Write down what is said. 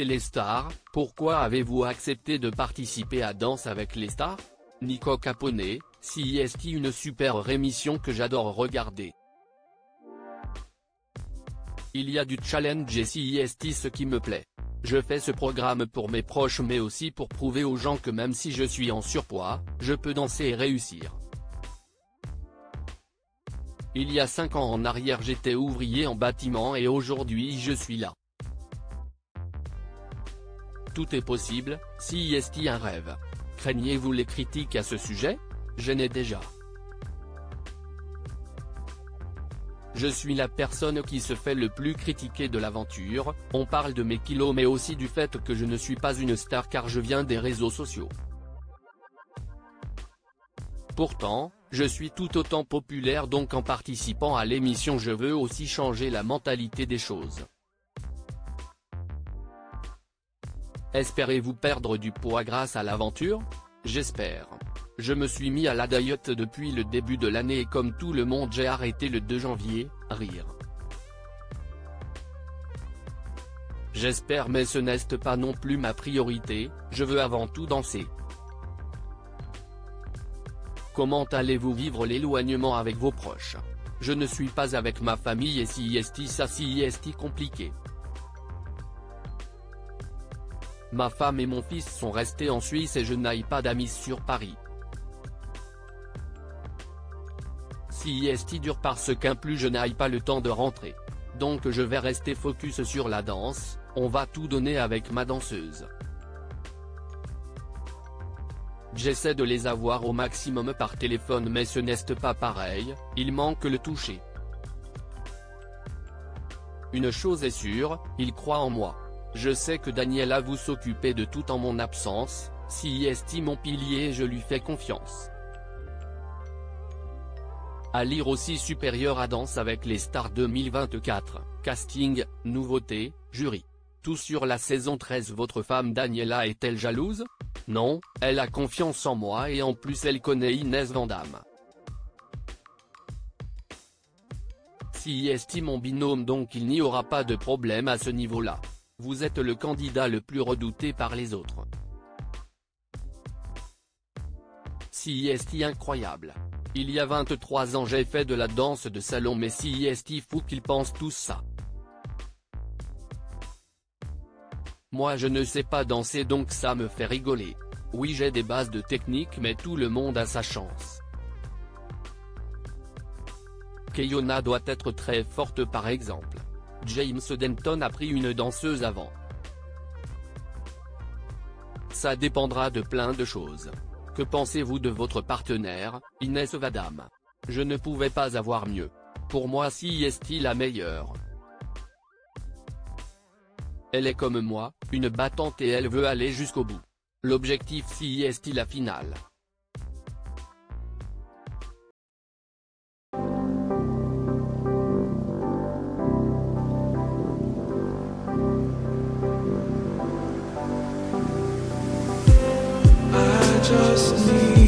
Téléstar, pourquoi avez-vous accepté de participer à Danse avec les stars? Nico Capone, CIST une super émission que j'adore regarder. Il y a du challenge et CIST ce qui me plaît. Je fais ce programme pour mes proches mais aussi pour prouver aux gens que même si je suis en surpoids, je peux danser et réussir. Il y a 5 ans en arrière j'étais ouvrier en bâtiment et aujourd'hui je suis là. Tout est possible, si est un rêve. Craignez-vous les critiques à ce sujet? Je n'ai déjà. Je suis la personne qui se fait le plus critiquer de l'aventure, on parle de mes kilos mais aussi du fait que je ne suis pas une star car je viens des réseaux sociaux. Pourtant, je suis tout autant populaire donc en participant à l'émission je veux aussi changer la mentalité des choses. Espérez-vous perdre du poids grâce à l'aventure? J'espère. Je me suis mis à la diète depuis le début de l'année et comme tout le monde j'ai arrêté le 2 janvier, rire. J'espère mais ce n'est pas non plus ma priorité, je veux avant tout danser. Comment allez-vous vivre l'éloignement avec vos proches? Je ne suis pas avec ma famille et si est ça si est compliqué? Ma femme et mon fils sont restés en Suisse et je n'aille pas d'amis sur Paris. Si est dure parce qu'un plus je n'aille pas le temps de rentrer. Donc je vais rester focus sur la danse, on va tout donner avec ma danseuse. J'essaie de les avoir au maximum par téléphone mais ce n'est pas pareil, il manque le toucher. Une chose est sûre, il croit en moi. Je sais que Daniela vous s'occuper de tout en mon absence, si estime mon pilier je lui fais confiance. À lire aussi supérieur à Danse avec les stars 2024, casting, nouveauté, jury. Tout sur la saison 13 Votre femme Daniela est-elle jalouse? Non, elle a confiance en moi et en plus elle connaît Inès Vandamme. Si estime mon binôme donc il n'y aura pas de problème à ce niveau-là. Vous êtes le candidat le plus redouté par les autres. Si est incroyable. Il y a 23 ans j'ai fait de la danse de salon mais si est fou qu'ils pensent tous ça? Moi je ne sais pas danser donc ça me fait rigoler. Oui j'ai des bases de technique mais tout le monde a sa chance. Keyona doit être très forte par exemple. James Denton a pris une danseuse avant. Ça dépendra de plein de choses. Que pensez-vous de votre partenaire, Inès Vadam? Je ne pouvais pas avoir mieux. Pour moi si est-il la meilleure? Elle est comme moi, une battante et elle veut aller jusqu'au bout. L'objectif si est-il la finale? just me.